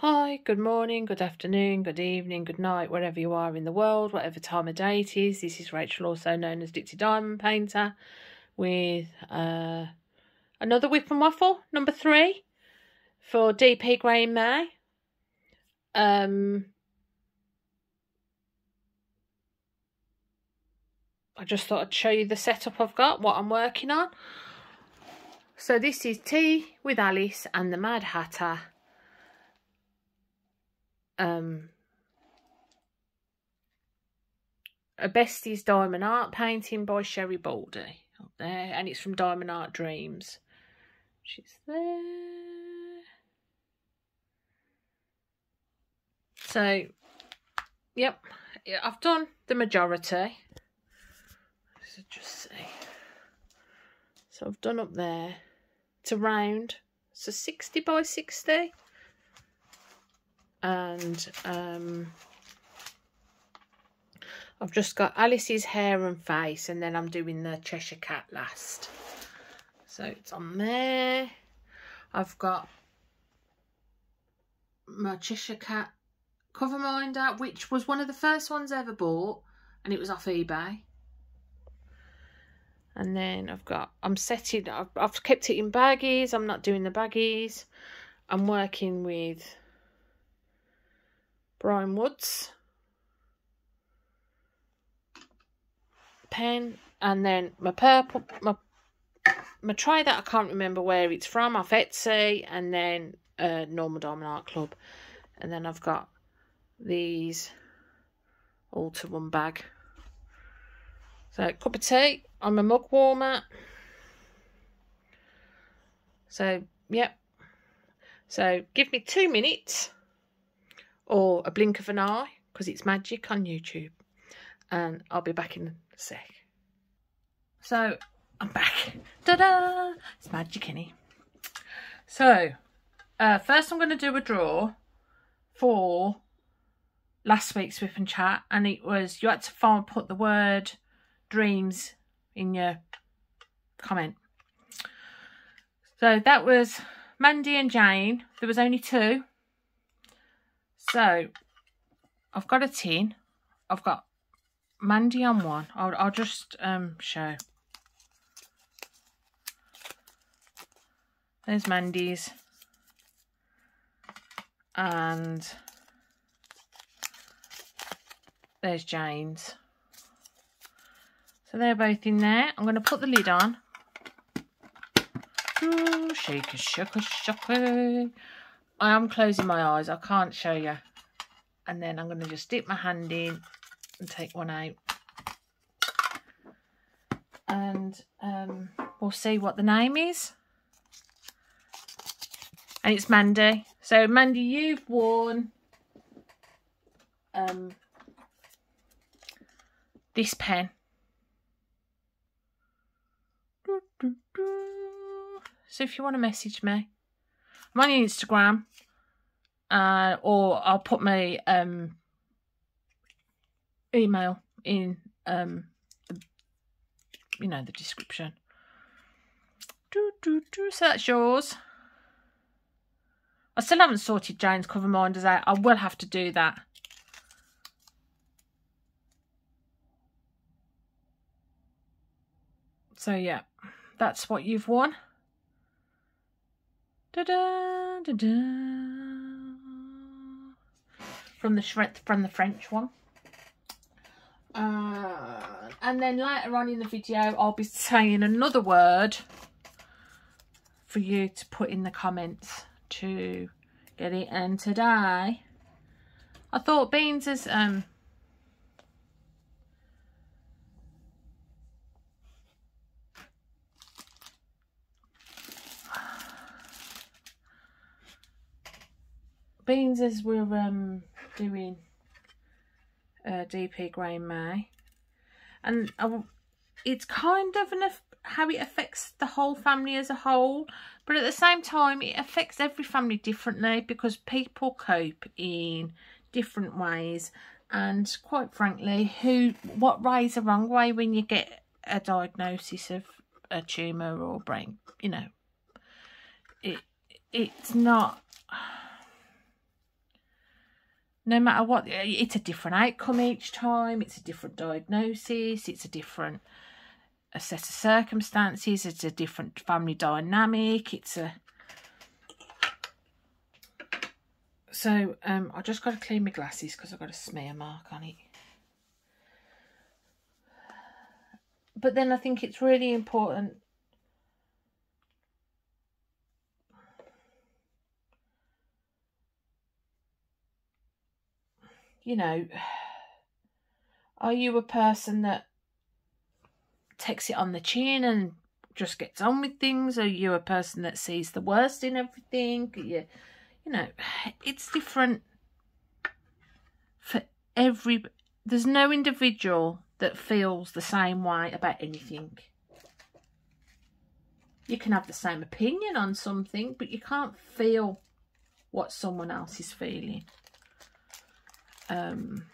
Hi, good morning, good afternoon, good evening, good night, wherever you are in the world, whatever time of day it is. This is Rachel, also known as Ditsy Diamond Painter, with uh, another Wip and Waffle, number three, for DP Grey in May. Um, I just thought I'd show you the setup I've got, what I'm working on. So this is Tea with Alice and the Mad Hatter. Um, a Besties Diamond Art painting by Sherri Baldy up there, and it's from Diamond Art Dreams. She's there. So, yep, yeah, I've done the majority. So just see. So I've done up there. It's a round. So 60 by 60. And um, I've just got Alice's hair and face. And then I'm doing the Cheshire Cat last. So it's on there. I've got my Cheshire Cat cover minder, which was one of the first ones I ever bought. And it was off eBay and then I've got I'm setting I've, I've kept it in baggies I'm not doing the baggies I'm working with Brian Woods pen and then my purple my my tray that I can't remember where it's from off Etsy and then uh, Normal Diamond Art Club and then I've got these all to one bag so cup of tea on my mug warmer. So, yep. So, give me two minutes or a blink of an eye because it's magic on YouTube. And I'll be back in a sec. So, I'm back. Ta-da! It's magic, innit? So, uh, first I'm going to do a draw for last week's Wip and Chat. And it was, you had to find, put the word dreams in your comment. So that was Mandy and Jane. There was only two. So I've got a tin. I've got Mandy on one. I'll, I'll just um, show. There's Mandy's. And there's Jane's. So they're both in there. I'm going to put the lid on. Ooh, shake a shaka shaka. I am closing my eyes. I can't show you. And then I'm going to just dip my hand in and take one out. And um, we'll see what the name is. And it's Mandy. So Mandy, you've worn um, this pen. So if you want to message me, I'm on Instagram, uh, or I'll put my um, email in um, the, you know, the description. Do, do, do. So that's yours. I still haven't sorted Jane's cover minders out. I will have to do that. So yeah, that's what you've won. Da -da, da -da. From the from the French one. Uh, and then later on in the video, I'll be saying another word for you to put in the comments to get it. And today, I thought beans is um beans as we're um, doing uh, DP Grey May. And uh, it's kind of an how it affects the whole family as a whole. But at the same time, it affects every family differently because people cope in different ways. And quite frankly, who what is the wrong way when you get a diagnosis of a tumour or brain, you know, it it's not no matter what, it's a different outcome each time. It's a different diagnosis. It's a different a set of circumstances. It's a different family dynamic. It's a so um, I just got to clean my glasses because I've got a smear mark on it. But then I think it's really important you know, are you a person that takes it on the chin and just gets on with things? Are you a person that sees the worst in everything? You, you know, it's different for every. There's no individual that feels the same way about anything. You can have the same opinion on something, but you can't feel what someone else is feeling um,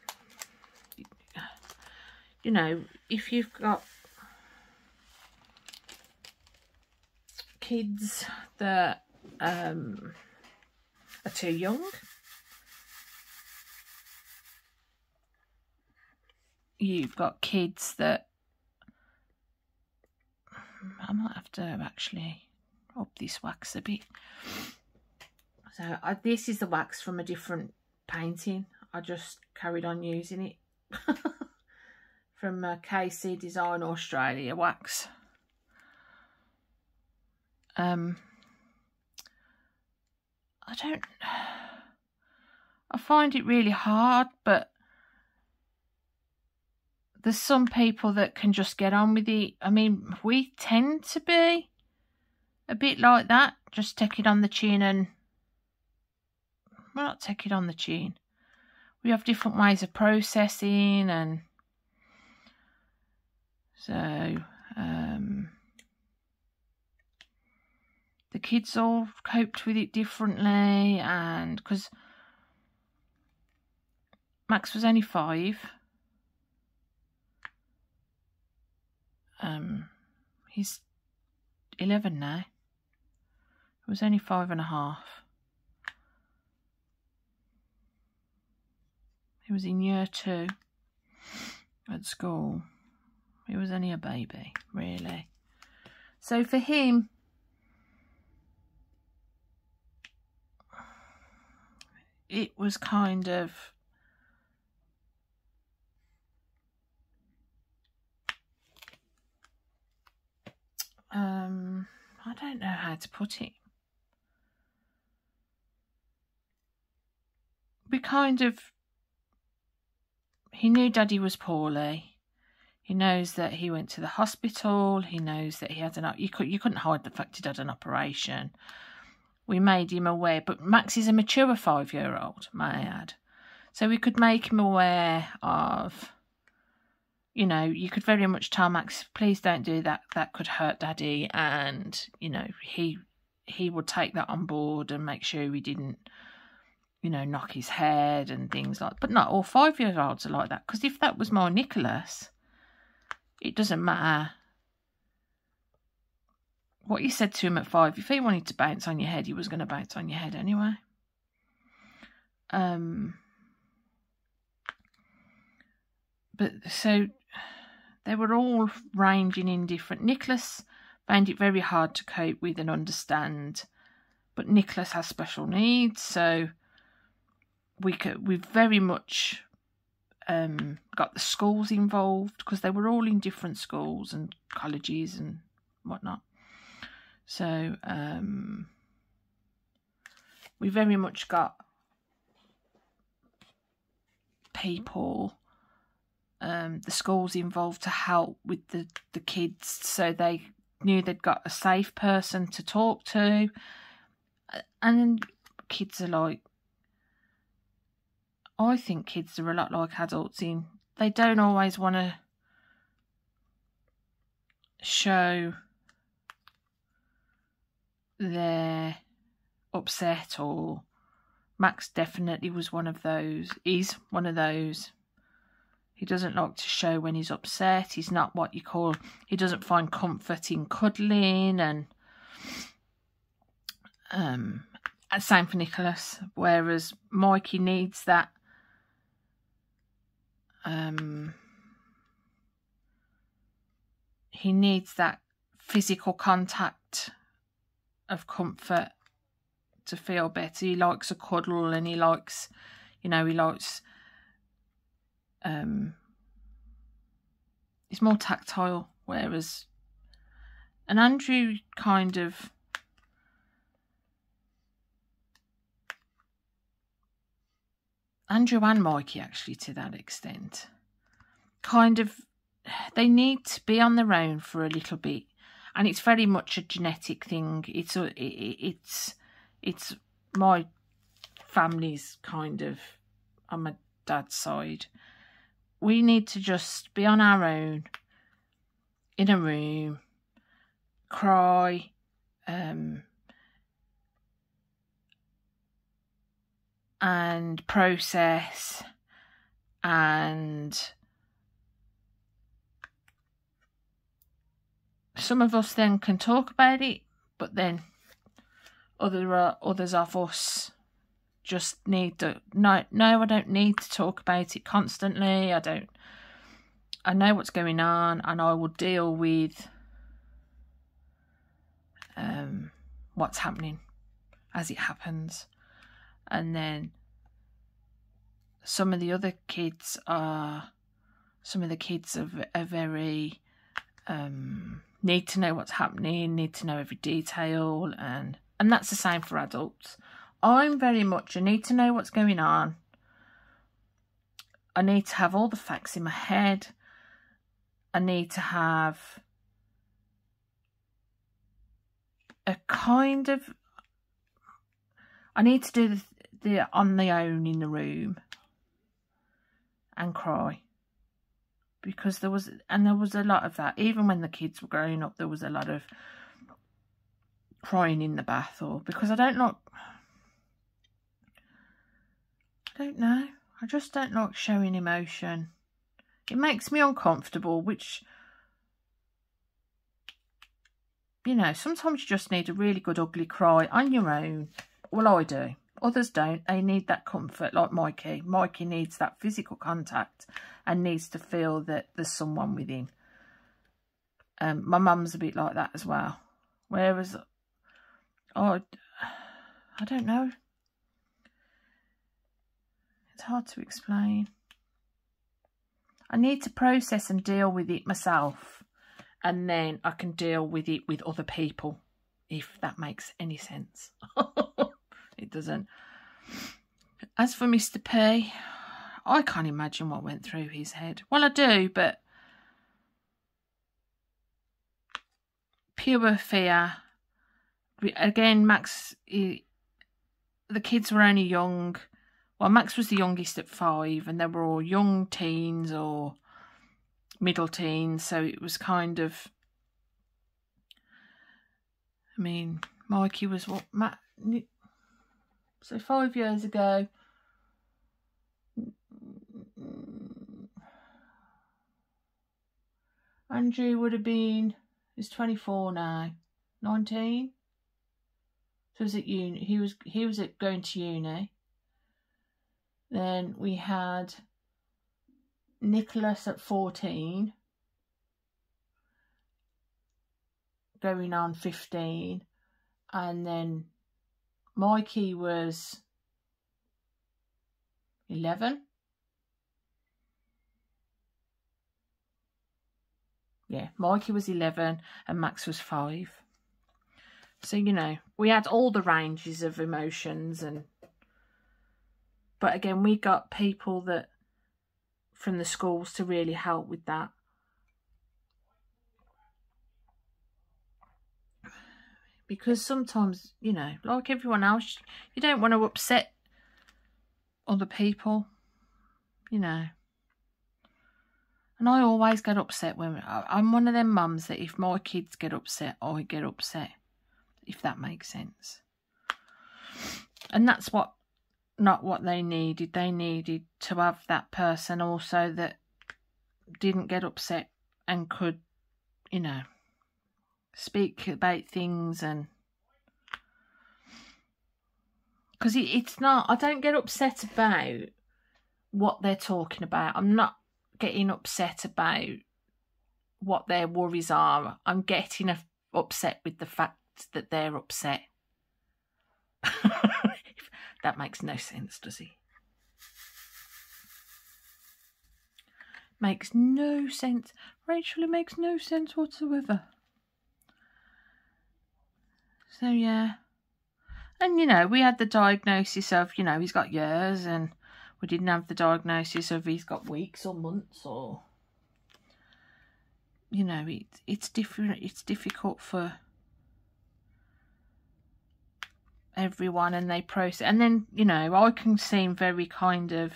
you know, if you've got kids that um, are too young, you've got kids that I might have to actually up this wax a bit. So this is the wax from a different painting. I just carried on using it from uh, KC Design Australia wax. Um, I don't. I find it really hard, but there's some people that can just get on with it. I mean, we tend to be a bit like that. Just take it on the chin and well, not take it on the chin we have different ways of processing and so um, the kids all coped with it differently and because Max was only five um, he's 11 now. He was only five and a half He was in year two at school. He was only a baby, really. So for him, it was kind of um I don't know how to put it. We kind of he knew Daddy was poorly. He knows that he went to the hospital. He knows that he had an. You could you couldn't hide the fact he'd had an operation. We made him aware, but Max is a mature five-year-old, may I add. So we could make him aware of. You know, you could very much tell Max, please don't do that. That could hurt Daddy, and you know he he would take that on board and make sure we didn't you know, knock his head and things like But not all five year olds are like that. Because if that was my Nicholas, it doesn't matter what you said to him at five. If he wanted to bounce on your head, he was going to bounce on your head anyway. Um, but so they were all ranging in different. Nicholas found it very hard to cope with and understand, but Nicholas has special needs, so we could, we very much um, got the schools involved because they were all in different schools and colleges and whatnot. So um, we very much got people, um, the schools involved to help with the, the kids so they knew they'd got a safe person to talk to. And kids are like, I think kids are a lot like adults in they don't always want to show they're upset or Max definitely was one of those. He's one of those. He doesn't like to show when he's upset. He's not what you call, he doesn't find comfort in cuddling and um same for Nicholas. Whereas Mikey needs that um, he needs that physical contact of comfort to feel better. He likes a cuddle and he likes, you know, he likes, um, he's more tactile, whereas, and Andrew kind of, Andrew and Mikey actually to that extent, kind of, they need to be on their own for a little bit and it's very much a genetic thing. It's a, it, it's it's my family's kind of on my dad's side. We need to just be on our own in a room, cry, um, and process and some of us then can talk about it, but then other uh, others of us just need to no no I don't need to talk about it constantly. I don't I know what's going on and I will deal with um what's happening as it happens. And then some of the other kids are some of the kids are, are very um need to know what's happening, need to know every detail, and and that's the same for adults. I'm very much I need to know what's going on. I need to have all the facts in my head. I need to have a kind of I need to do the, the on their own in the room and cry. Because there was and there was a lot of that. Even when the kids were growing up there was a lot of crying in the bath or because I don't like I don't know. I just don't like showing emotion. It makes me uncomfortable which you know sometimes you just need a really good ugly cry on your own. Well I do Others don't. They need that comfort, like Mikey. Mikey needs that physical contact and needs to feel that there's someone within. Um, my mum's a bit like that as well. Whereas, oh, I don't know. It's hard to explain. I need to process and deal with it myself. And then I can deal with it with other people, if that makes any sense. It doesn't. As for Mr. P, I can't imagine what went through his head. Well, I do, but pure fear. Again, Max, he, the kids were only young. Well, Max was the youngest at five, and they were all young teens or middle teens, so it was kind of. I mean, Mikey was what Matt so five years ago, Andrew would have been, he's 24 now, 19. So was at uni, he was, he was at going to uni. Then we had Nicholas at 14, going on 15, and then Mikey was 11. Yeah, Mikey was 11 and Max was 5. So, you know, we had all the ranges of emotions and... But again, we got people that from the schools to really help with that. Because sometimes, you know, like everyone else, you don't want to upset other people, you know. And I always get upset when I'm one of them mums that if my kids get upset, I get upset, if that makes sense. And that's what, not what they needed. They needed to have that person also that didn't get upset and could, you know, speak about things and because it, it's not i don't get upset about what they're talking about i'm not getting upset about what their worries are. I'm getting upset with the fact that they're upset. that makes no sense, does it? Makes no sense. Rachel, it makes no sense whatsoever. So, yeah. And, you know, we had the diagnosis of, you know, he's got years, and we didn't have the diagnosis of he's got weeks or months or, you know, it, it's different. It's difficult for everyone and they process. And then, you know, I can seem very kind of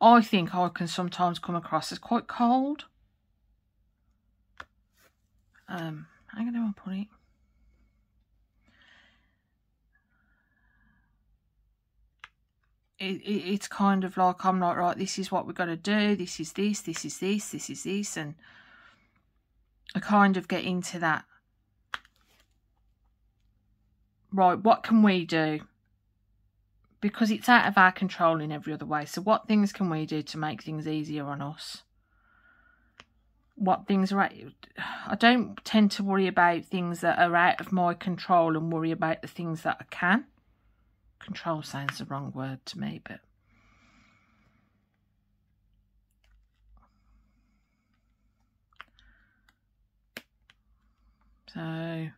I think I can sometimes come across as quite cold. Um, I'm going to put it. It, it, it's kind of like I'm not right. This is what we've got to do. This is this. This is this. This is this, and I kind of get into that. Right, what can we do? because it's out of our control in every other way. So, what things can we do to make things easier on us? What things are I don't tend to worry about things that are out of my control and worry about the things that I can. Control sounds the wrong word to me, but. So,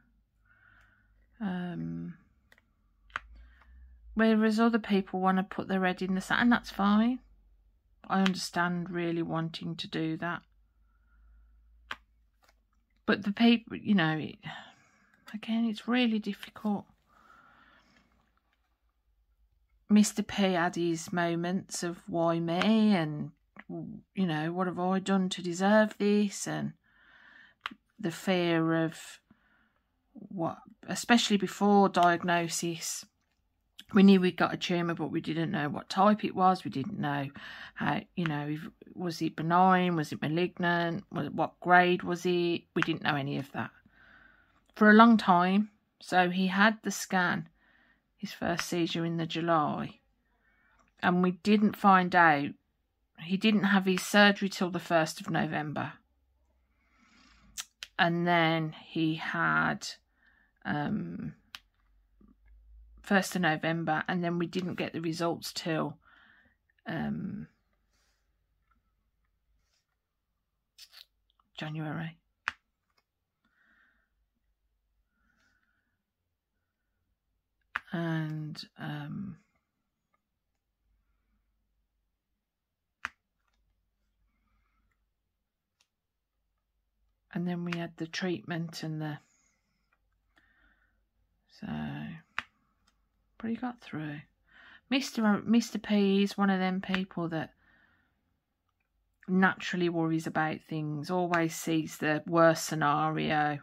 um, Whereas other people want to put their head in the sand, and that's fine. I understand really wanting to do that. But the people, you know, it, again, it's really difficult. Mr. P had his moments of why me and, you know, what have I done to deserve this and the fear of what, especially before diagnosis, we knew we'd got a tumour, but we didn't know what type it was. We didn't know how, you know, if, was it benign? Was it malignant? Was, what grade was it? We didn't know any of that for a long time. So he had the scan, his first seizure in the July, and we didn't find out. He didn't have his surgery till the 1st of November. And then he had um, 1st of November, and then we didn't get the results till um, January. And um, and then we had the treatment and the so but he got through. Mr. Mr. P is one of them people that naturally worries about things, always sees the worst scenario.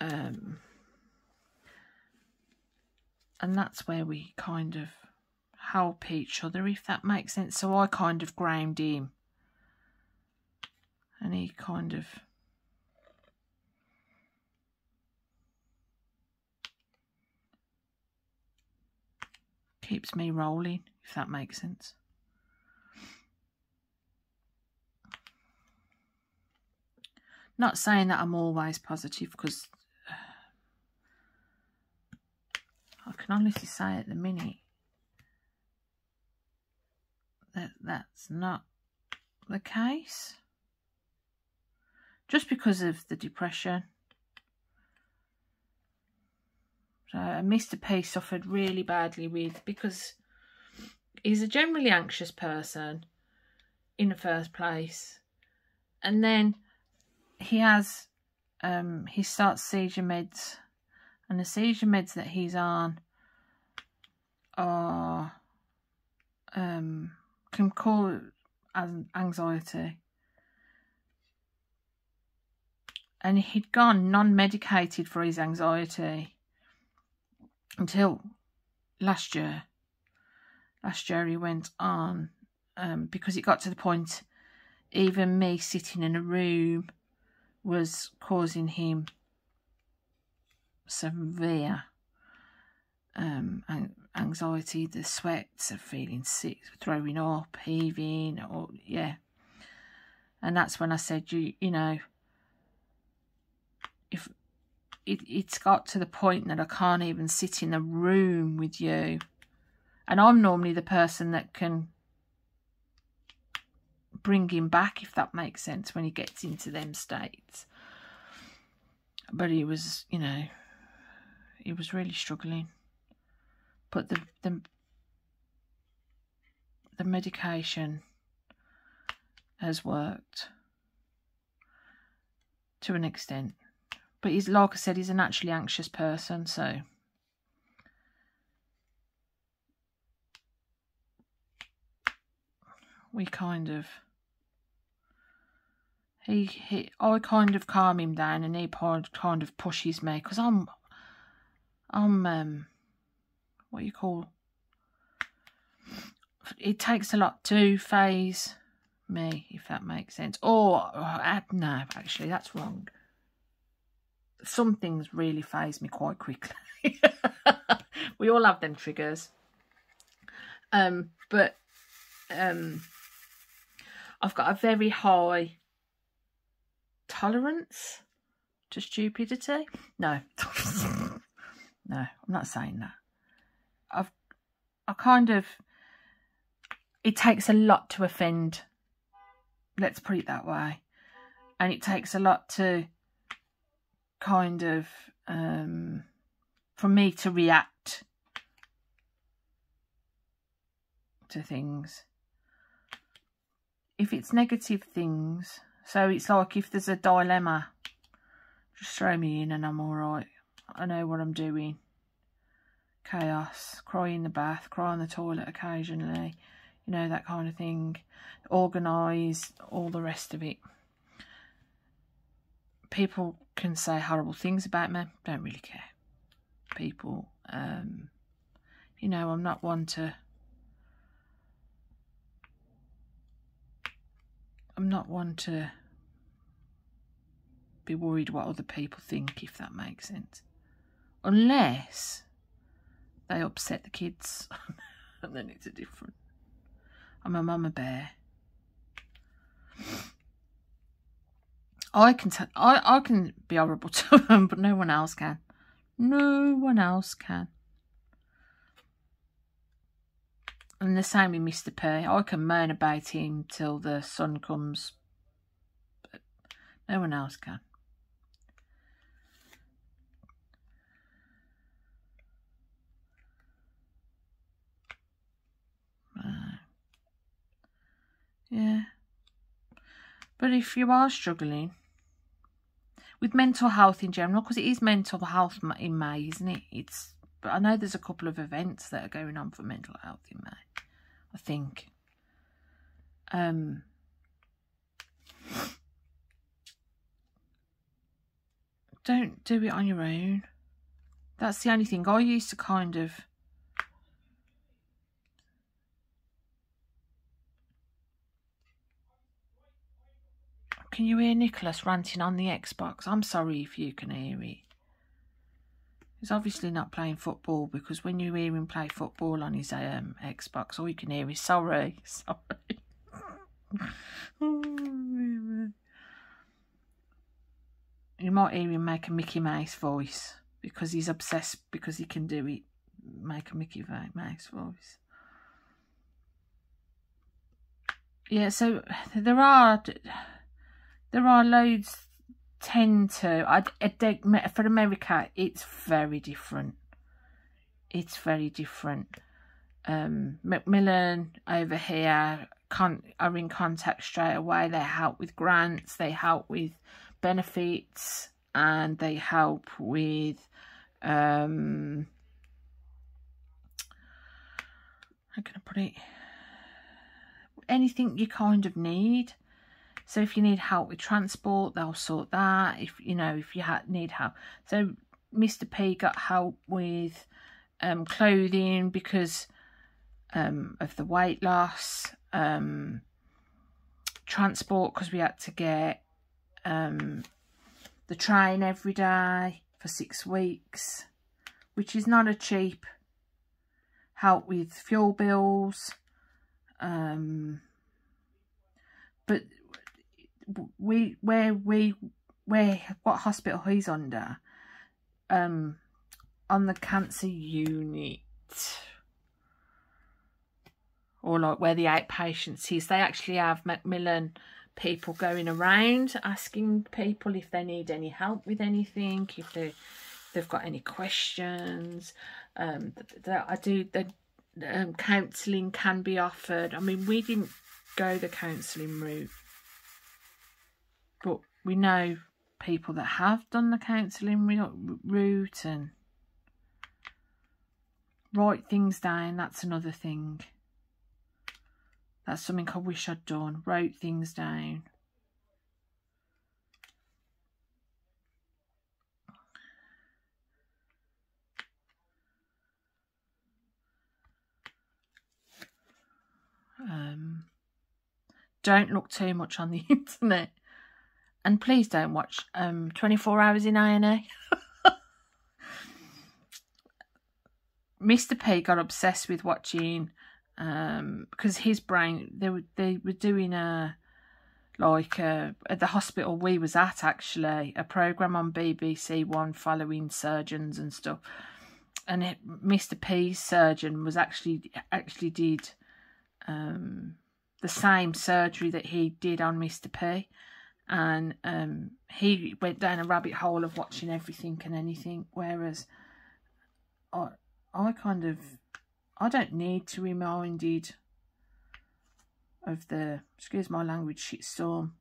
Um, and that's where we kind of help each other, if that makes sense. So I kind of ground him, and he kind of keeps me rolling, if that makes sense. Not saying that I'm always positive because uh, I can honestly say at the minute that that's not the case. Just because of the depression uh, Mr. P suffered really badly with because he's a generally anxious person in the first place, and then he has um, he starts seizure meds, and the seizure meds that he's on are um, can cause anxiety. And he'd gone non-medicated for his anxiety until last year. Last year he went on um, because it got to the point even me sitting in a room was causing him severe um, anxiety anxiety, the sweats of feeling sick, throwing up, heaving, or yeah. And that's when I said, you, you know, if it, it's got to the point that I can't even sit in a room with you. And I'm normally the person that can bring him back, if that makes sense, when he gets into them states. But he was, you know, he was really struggling. But the the the medication has worked to an extent. But he's like I said, he's a naturally anxious person, so. We kind of he, he I kind of calm him down and he kind of pushes me because I'm I'm um what you call it takes a lot to phase me if that makes sense. Or uh, no actually that's wrong some things really phase me quite quickly we all have them triggers um but um I've got a very high tolerance to stupidity. No, no, I'm not saying that. I've, I kind of, it takes a lot to offend. Let's put it that way. And it takes a lot to kind of, um, for me to react to things. If it's negative things, so it's like if there's a dilemma, just throw me in and I'm alright. I know what I'm doing. Chaos, cry in the bath, cry on the toilet occasionally, you know, that kind of thing. Organise, all the rest of it. People can say horrible things about me, don't really care. People, um, you know, I'm not one to I'm not one to be worried what other people think, if that makes sense. Unless they upset the kids, and then it's a different. I'm a mama bear. I can t- I I can be horrible to them, but no one else can. No one else can. And the same with Mr. P. I can moan about him till the sun comes. But no one else can. Yeah. But if you are struggling with mental health in general, because it is mental health in May, isn't it? It's but I know there's a couple of events that are going on for mental health in May. I think. Um, don't do it on your own. That's the only thing. I used to kind of... Can you hear Nicholas ranting on the Xbox? I'm sorry if you can hear it. He's obviously not playing football because when you hear him play football on his um, Xbox, all you can hear is sorry, sorry. you might hear him make a Mickey Mouse voice because he's obsessed because he can do it. Make a Mickey Mouse voice. Yeah, so there are there are loads tend to. I, I for America, it's very different. It's very different. Um, Macmillan over here con are in contact straight away. They help with grants, they help with benefits, and they help with um, how can I put it? Anything you kind of need. So if you need help with transport, they'll sort that. If you know, if you need help. So Mr. P got help with um, clothing because um, of the weight loss. Um, transport because we had to get um, the train every day for six weeks, which is not a cheap help with fuel bills. Um, but we where we where what hospital he's under um on the cancer unit. Or like where the outpatients is. They actually have macmillan people going around asking people if they need any help with anything if they they've got any questions. Um that i do the um, counselling can be offered. I mean we didn't go the counselling route we know people that have done the counselling route and write things down. That's another thing. That's something I wish I'd done. Wrote things down. Um, don't look too much on the internet. And please don't watch um 24 hours in A&E. Mr. P got obsessed with watching um because his brain they were they were doing a like uh, at the hospital we was at actually a program on BBC One following surgeons and stuff and it, Mr P's surgeon was actually actually did um the same surgery that he did on Mr P and um, he went down a rabbit hole of watching everything and anything. Whereas I, I kind of, I don't need to be reminded of the, excuse my language, shitstorm.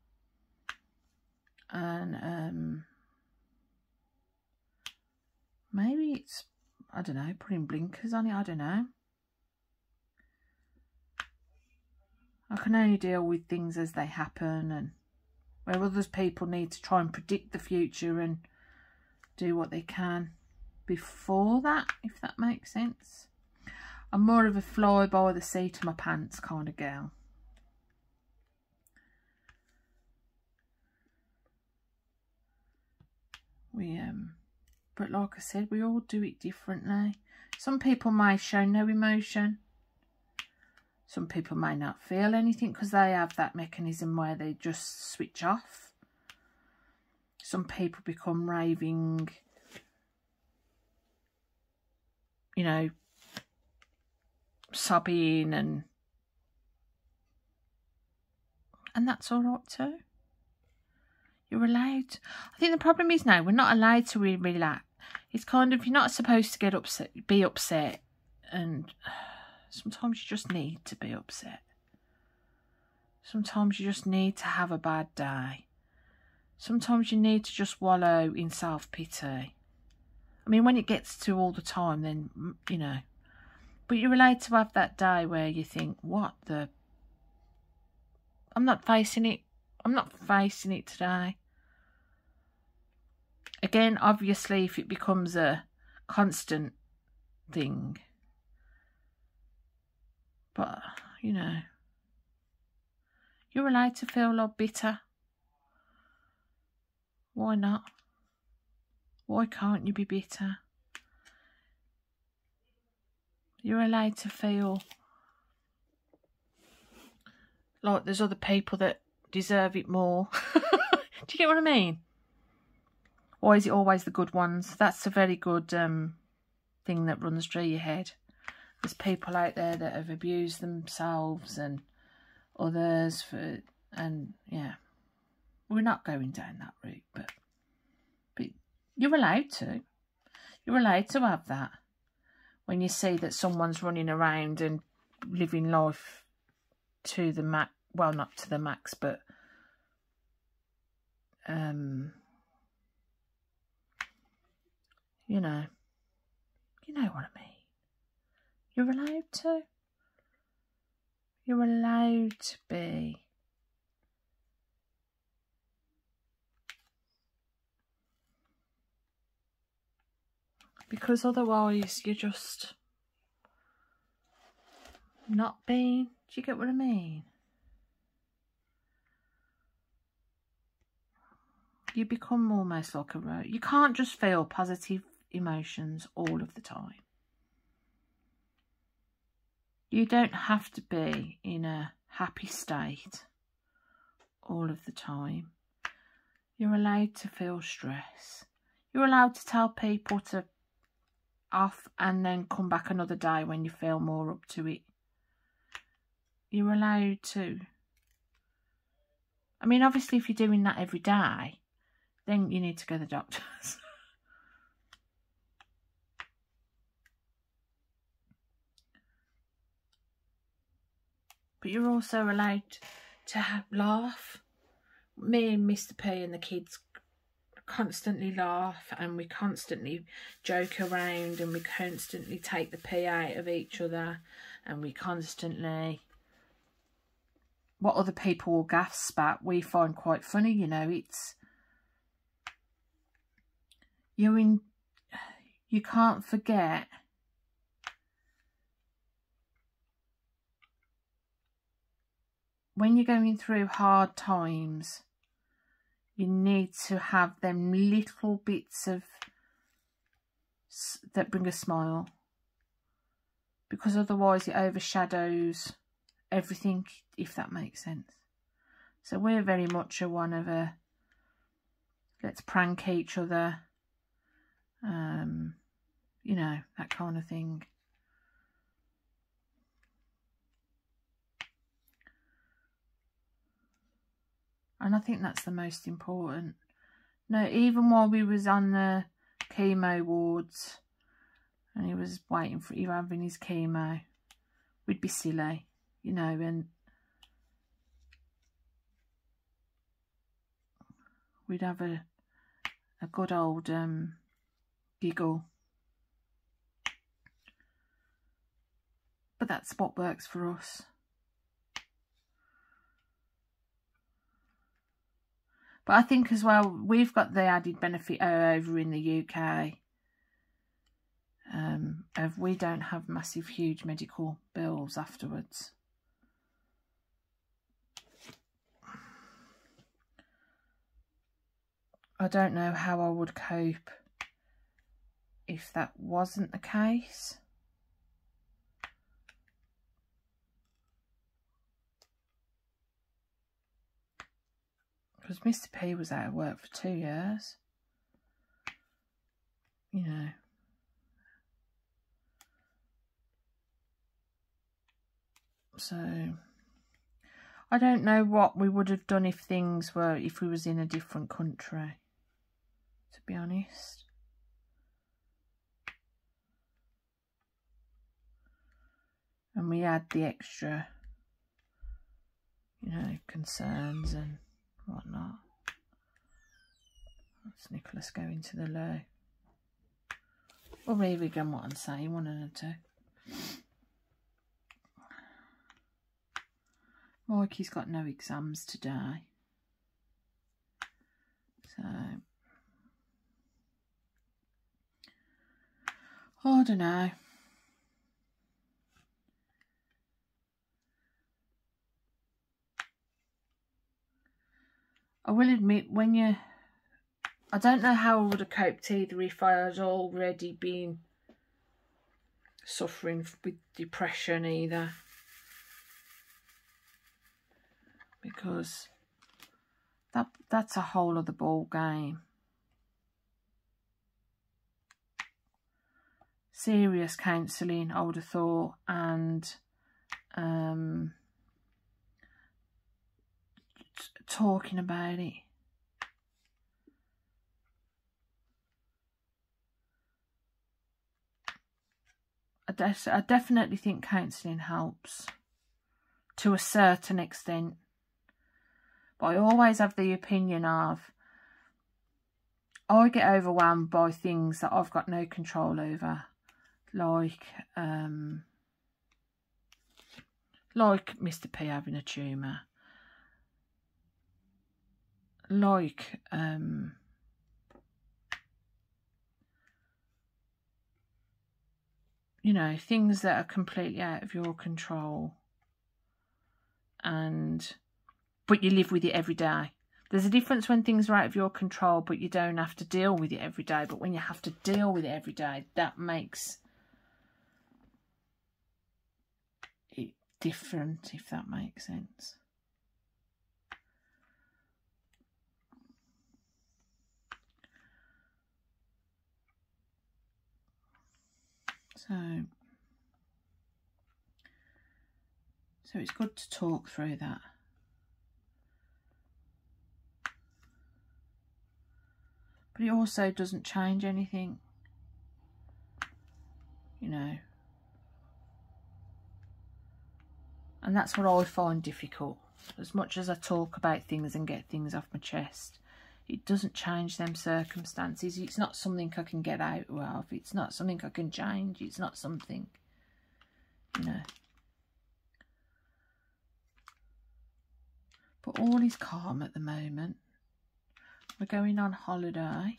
And um, maybe it's, I don't know, putting blinkers on it. I don't know. I can only deal with things as they happen and where others people need to try and predict the future and do what they can before that, if that makes sense. I'm more of a fly by the seat of my pants kind of girl. We, um, but like I said, we all do it differently. Some people may show no emotion. Some people may not feel anything because they have that mechanism where they just switch off. Some people become raving, you know, sobbing and and that's all right too. You're allowed. I think the problem is now we're not allowed to relax. It's kind of you're not supposed to get upset, be upset, and Sometimes you just need to be upset. Sometimes you just need to have a bad day. Sometimes you need to just wallow in self-pity. I mean, when it gets to all the time, then, mm, you know. But you're allowed to have that day where you think, what the... I'm not facing it. I'm not facing it today. Again, obviously, if it becomes a constant thing, but, you know, you're allowed to feel a lot bitter. Why not? Why can't you be bitter? You're allowed to feel like there's other people that deserve it more. Do you get what I mean? Why is it always the good ones? That's a very good um, thing that runs through your head there's people out there that have abused themselves and others for and yeah. We're not going down that route but but you're allowed to. You're allowed to have that. When you see that someone's running around and living life to the max well not to the max but um you know. You know what I mean you're allowed to. You're allowed to be. Because otherwise you're just not being. Do you get what I mean? You become almost like a. You can't just feel positive emotions all of the time. You don't have to be in a happy state all of the time. You're allowed to feel stress. You're allowed to tell people to off and then come back another day when you feel more up to it. You're allowed to. I mean, obviously, if you're doing that every day, then you need to go to the doctors. but you're also allowed to have, laugh. Me and Mr. P and the kids constantly laugh and we constantly joke around and we constantly take the pee out of each other and we constantly what other people will gasp at we find quite funny you know it's you in you can't forget when you're going through hard times, you need to have them little bits of that bring a smile. Because otherwise it overshadows everything if that makes sense. So we're very much a one of a let's prank each other um you know that kind of thing and I think that's the most important. No, even while we was on the chemo wards and he was waiting for you having his chemo, we'd be silly, you know, and we'd have a a good old um, giggle. But that's what works for us. But I think as well, we've got the added benefit over in the UK um, of we don't have massive, huge medical bills afterwards. I don't know how I would cope if that wasn't the case. Because Mr. P was out of work for two years. You know. So, I don't know what we would have done if things were, if we was in a different country, to be honest. And we had the extra, you know, concerns and whatnot. That's Nicholas going to the loo. Well, maybe again what I'm saying, one and a two. Mikey's got no exams today. So, oh, I don't know. I will admit, when you... I don't know how I would have coped either if I had already been suffering with depression either. Because that that's a whole other ball game. Serious counselling, I would have thought, and um, talking about it. I, de I definitely think counselling helps to a certain extent. But I always have the opinion of I get overwhelmed by things that I've got no control over. Like, um, like Mr. P having a tumour like um, you know things that are completely out of your control and but you live with it every day there's a difference when things are out of your control but you don't have to deal with it every day but when you have to deal with it every day that makes it different, if that makes sense. So, so it's good to talk through that. But it also doesn't change anything, you know. And that's what I find difficult. As much as I talk about things and get things off my chest, it doesn't change them circumstances. It's not something I can get out of. It's not something I can change. It's not something, you know. But all is calm at the moment. We're going on holiday.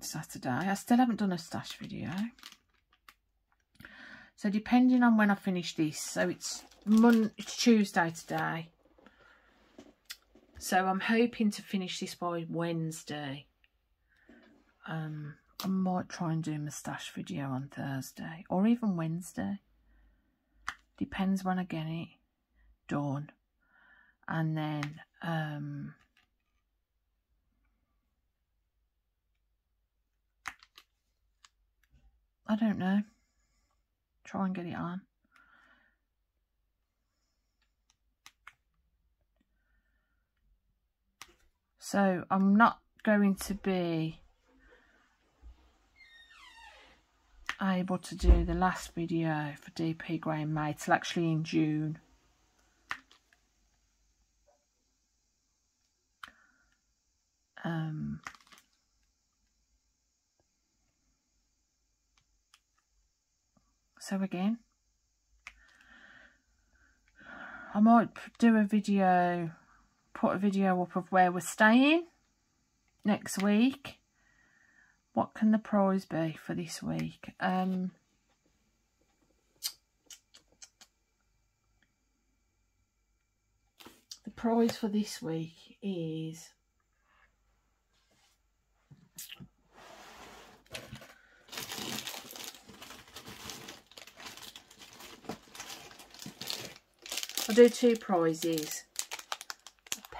Saturday. I still haven't done a stash video. So depending on when I finish this, so it's Mon it's Tuesday today. So I'm hoping to finish this by Wednesday. Um, I might try and do my stash video on Thursday or even Wednesday. Depends when I get it done. And then um, I don't know. Try and get it on. So I'm not going to be able to do the last video for DP Grey in May till actually in June. Um, so again, I might do a video put a video up of where we're staying next week. What can the prize be for this week? Um, the prize for this week is I'll do two prizes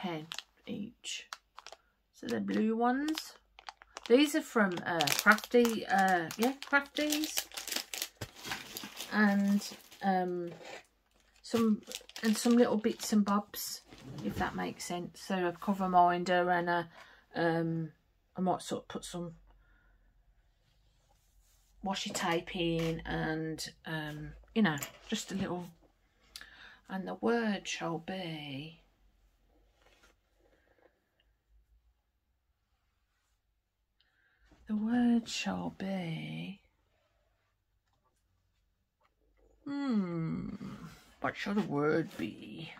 pen each. So the blue ones. These are from uh, Crafty, uh, yeah, Crafties. And um, some and some little bits and bobs, if that makes sense. So a cover minder and a, um, I might sort of put some washi tape in and, um, you know, just a little. And the word shall be The word shall be. Hmm. What shall the word be?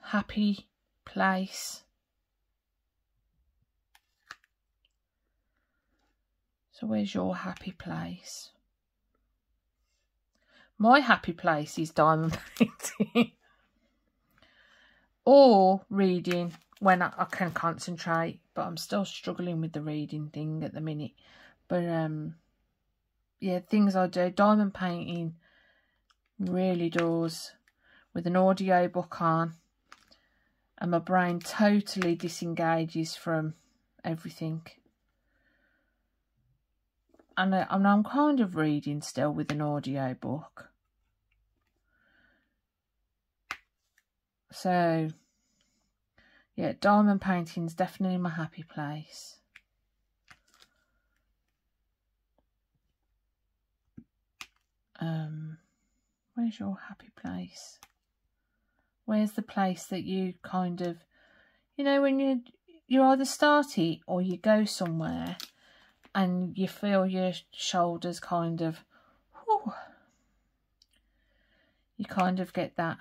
Happy place. So where's your happy place? My happy place is diamond painting. or reading when I, I, can concentrate, but I'm still struggling with the reading thing at the minute. But um, yeah, things I do, diamond painting really does with an audio book on, and my brain totally disengages from everything. And I, and I'm kind of reading still with an audio book. So yeah, diamond painting's definitely my happy place. Um, where's your happy place? Where's the place that you kind of, you know, when you you either start it or you go somewhere and you feel your shoulders kind of, whew, you kind of get that,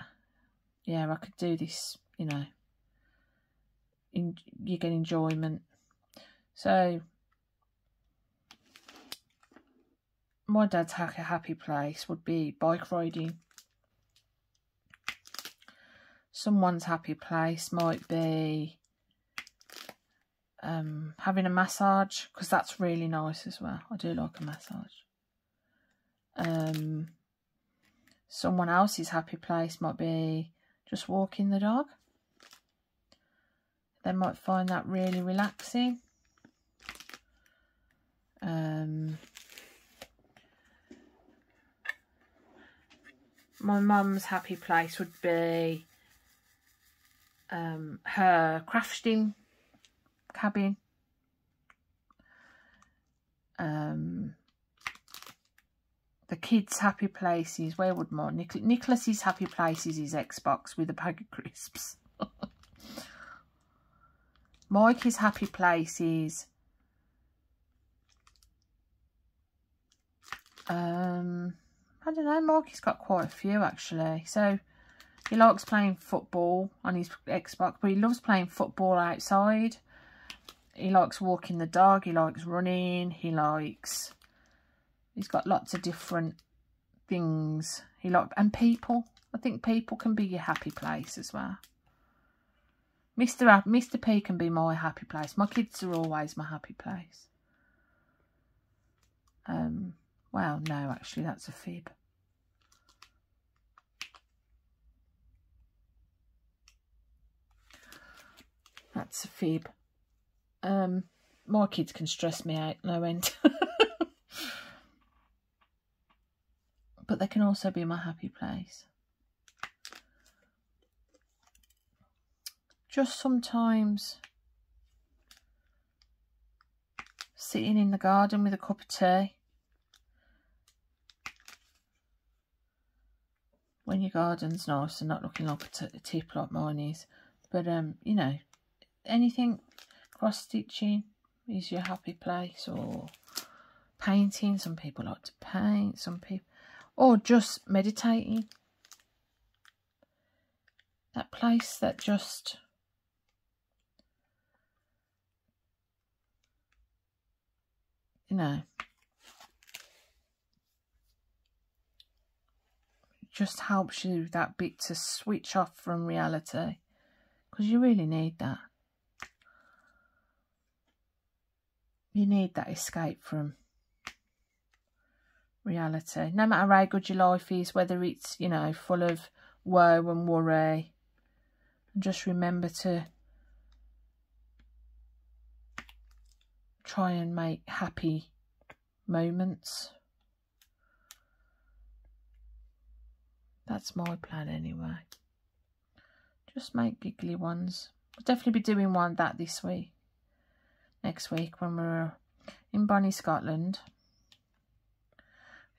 yeah, I could do this, you know you get enjoyment. So my dad's happy place would be bike riding. Someone's happy place might be um, having a massage because that's really nice as well. I do like a massage. Um, someone else's happy place might be just walking the dog. They might find that really relaxing. Um, my mum's happy place would be um, her crafting cabin. Um, the kids' happy places. Where would more? Nic Nicholas's happy places is his Xbox with a bag of crisps. Mikey's happy places. Um, I don't know. Mikey's got quite a few actually. So he likes playing football on his Xbox, but he loves playing football outside. He likes walking the dog. He likes running. He likes... He's got lots of different things. He likes And people. I think people can be your happy place as well. Mr. Mr. P can be my happy place. My kids are always my happy place. Um, well, no, actually, that's a fib. That's a fib. Um, my kids can stress me out no end. but they can also be my happy place. Just sometimes sitting in the garden with a cup of tea. When your garden's nice and not looking like a tip like mine is. But, um, you know, anything cross stitching is your happy place or painting. Some people like to paint, some people, or just meditating. That place that just you know just helps you that bit to switch off from reality because you really need that you need that escape from reality. No matter how good your life is, whether it's, you know, full of woe and worry. Just remember to try and make happy moments. That's my plan anyway. Just make giggly ones. I'll definitely be doing one that this week next week when we're in Bonnie, Scotland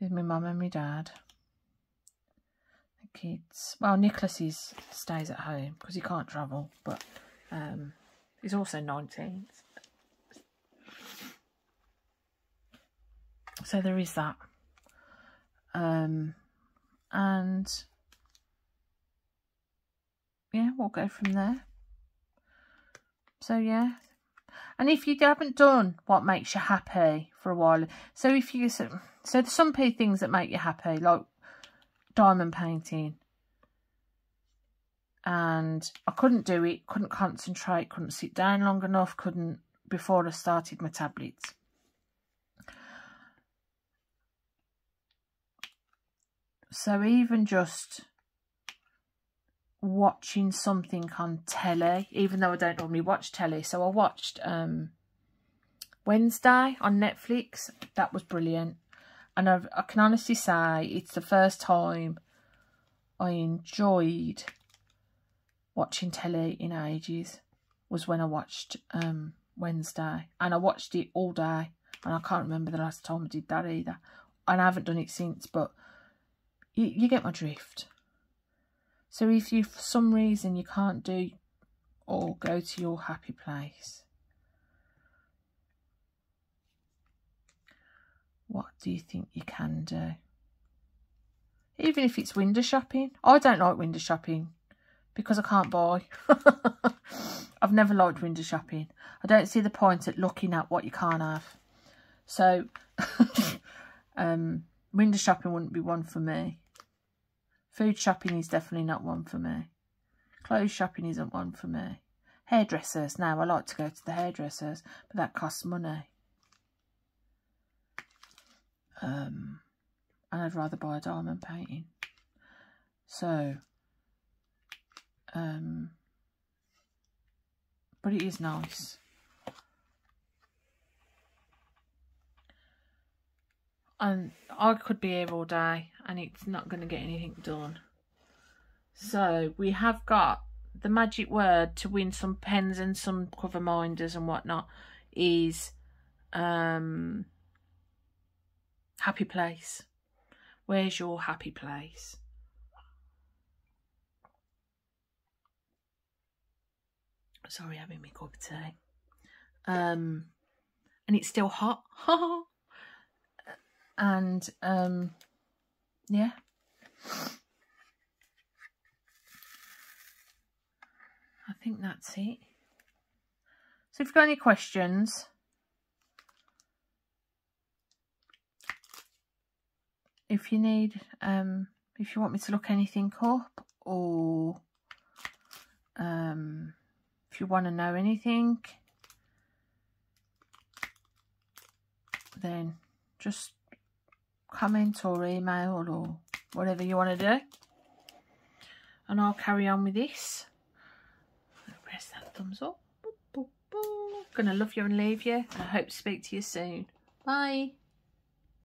with my mum and my dad. The kids. Well, Nicholas is, stays at home because he can't travel, but um, he's also 19. So there is that. Um, and yeah, we'll go from there. So yeah, and if you haven't done what makes you happy for a while, so if you, so, so there's some things that make you happy, like diamond painting. And I couldn't do it, couldn't concentrate, couldn't sit down long enough, couldn't, before I started my tablets. So even just watching something on telly, even though I don't normally watch telly. So I watched um, Wednesday on Netflix. That was brilliant. And I've, I can honestly say it's the first time I enjoyed watching telly in ages was when I watched um, Wednesday. And I watched it all day. And I can't remember the last time I did that either. And I haven't done it since, but you, you get my drift. So if you, for some reason, you can't do or go to your happy place, what do you think you can do? Even if it's window shopping. I don't like window shopping because I can't buy. I've never liked window shopping. I don't see the point at looking at what you can't have. So, um, window shopping wouldn't be one for me. Food shopping is definitely not one for me. Clothes shopping isn't one for me. hairdressers. Now, I like to go to the hairdressers, but that costs money. Um, and I'd rather buy a diamond painting. So, um, but it is nice. And I could be here all day and it's not going to get anything done. So we have got the magic word to win some pens and some cover minders and whatnot is um happy place. Where's your happy place? Sorry, having me cup of tea. Um, and it's still hot. and um, yeah. I think that's it. So if you've got any questions, if you need, um, if you want me to look anything up or um, if you want to know anything, then just comment or email or whatever you want to do. And I'll carry on with this. Press that thumbs up. Gonna love you and leave you. I hope to speak to you soon. Bye.